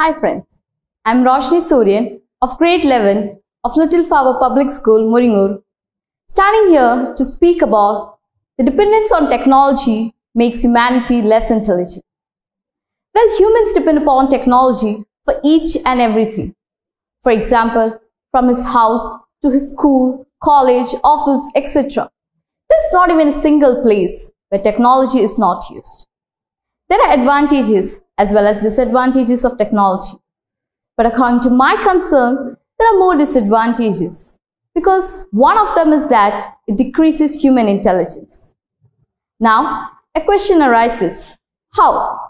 Hi friends, I'm Roshni Soorian of grade 11 of Little Flower Public School, Muringoor, standing here to speak about the dependence on technology makes humanity less intelligent. Well, humans depend upon technology for each and everything. For example, from his house to his school, college, office, etc. There's not even a single place where technology is not used. There are advantages as well as disadvantages of technology. But according to my concern, there are more disadvantages because one of them is that it decreases human intelligence. Now, a question arises. How?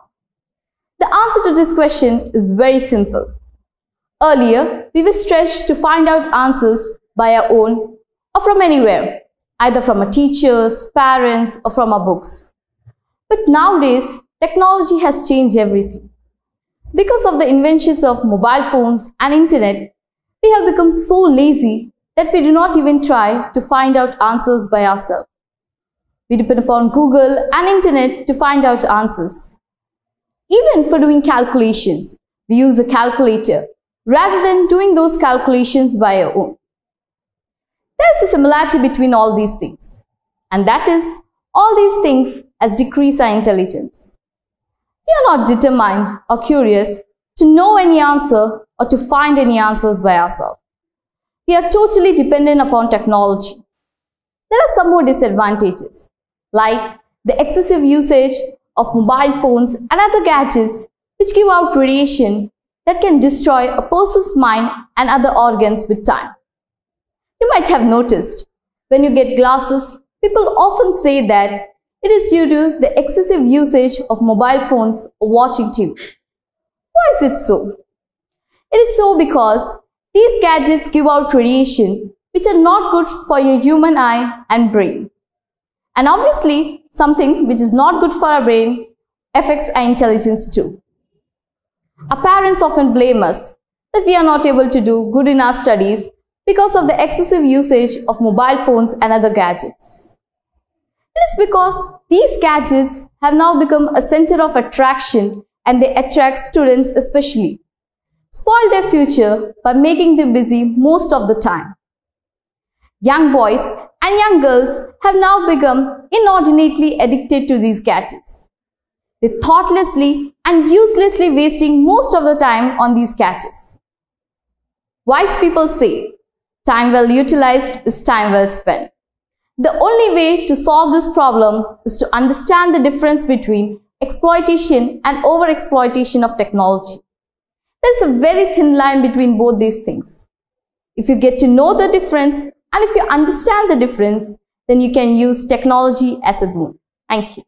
The answer to this question is very simple. Earlier, we were stretched to find out answers by our own or from anywhere, either from our teachers, parents, or from our books. But nowadays, technology has changed everything. Because of the inventions of mobile phones and internet, we have become so lazy that we do not even try to find out answers by ourselves. We depend upon Google and internet to find out answers. Even for doing calculations, we use a calculator rather than doing those calculations by our own. There's a similarity between all these things, and that is all these things as decrease our intelligence. We are not determined or curious to know any answer or to find any answers by ourselves. We are totally dependent upon technology. There are some more disadvantages, like the excessive usage of mobile phones and other gadgets which give out radiation that can destroy a person's mind and other organs with time. You might have noticed, when you get glasses, people often say that it is due to the excessive usage of mobile phones or watching TV. Why is it so? It is so because these gadgets give out radiation which are not good for your human eye and brain. And obviously, something which is not good for our brain affects our intelligence too. Our parents often blame us that we are not able to do good in our studies because of the excessive usage of mobile phones and other gadgets. It is because these gadgets have now become a center of attraction and they attract students especially. Spoil their future by making them busy most of the time. Young boys and young girls have now become inordinately addicted to these gadgets. They thoughtlessly and uselessly wasting most of the time on these gadgets. Wise people say, time well utilized is time well spent. The only way to solve this problem is to understand the difference between exploitation and overexploitation of technology. There is a very thin line between both these things. If you get to know the difference and if you understand the difference, then you can use technology as a boon. Thank you.